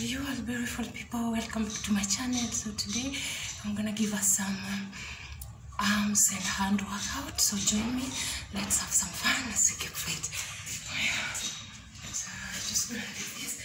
you all beautiful people welcome to my channel. So today i'm gonna give us some um, arms and hand workout. So join me. Let's have some fun. As we keep fit so just gonna do this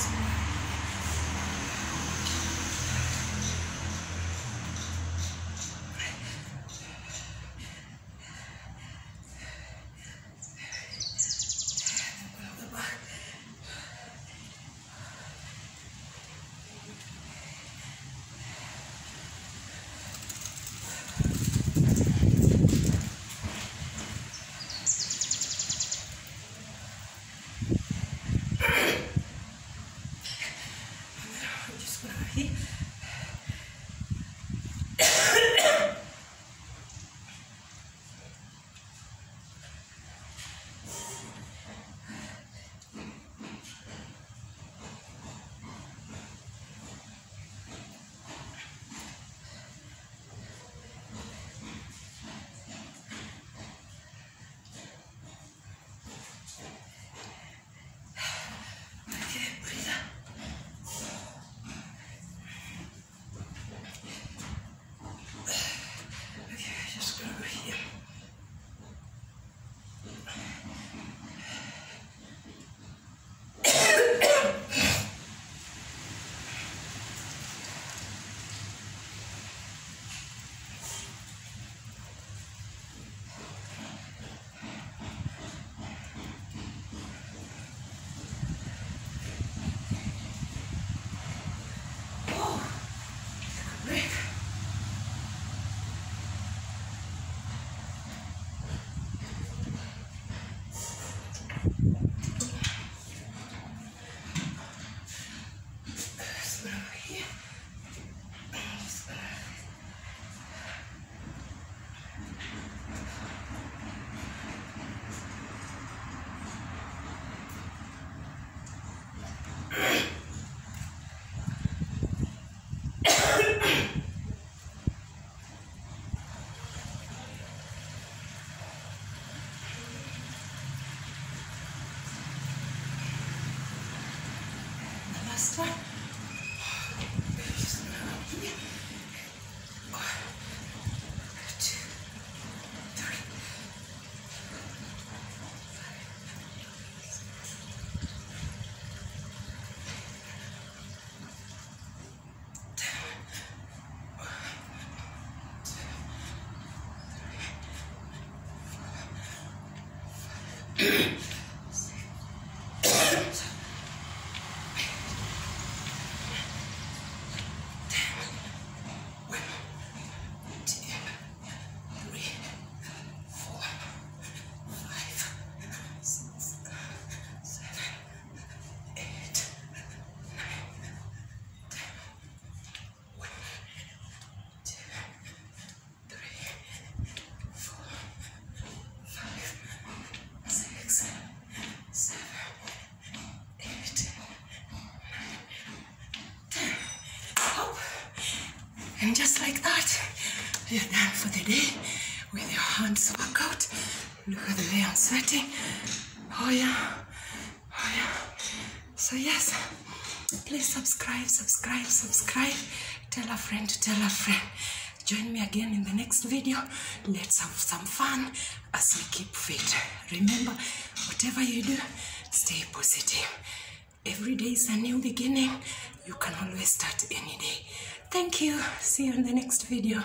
this one The And just like that, you're done for the day with your hands workout. Look at the way I'm sweating. Oh yeah. Oh yeah. So yes, please subscribe, subscribe, subscribe. Tell a friend to tell a friend. Join me again in the next video. Let's have some fun as we keep fit. Remember, whatever you do, stay positive. Every day is a new beginning. You can always start any day. Thank you. See you in the next video.